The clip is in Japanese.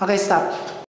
激しさ